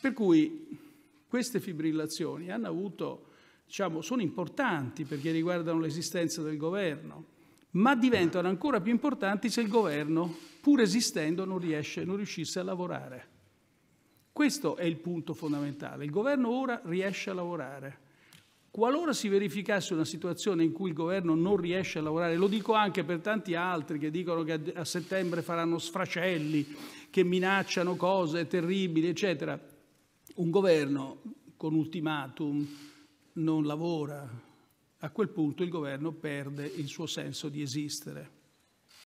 Per cui queste fibrillazioni avuto, diciamo, sono importanti perché riguardano l'esistenza del governo, ma diventano ancora più importanti se il governo, pur esistendo, non, riesce, non riuscisse a lavorare. Questo è il punto fondamentale. Il governo ora riesce a lavorare. Qualora si verificasse una situazione in cui il governo non riesce a lavorare, lo dico anche per tanti altri che dicono che a settembre faranno sfracelli, che minacciano cose terribili, eccetera, un governo con ultimatum non lavora. A quel punto il governo perde il suo senso di esistere.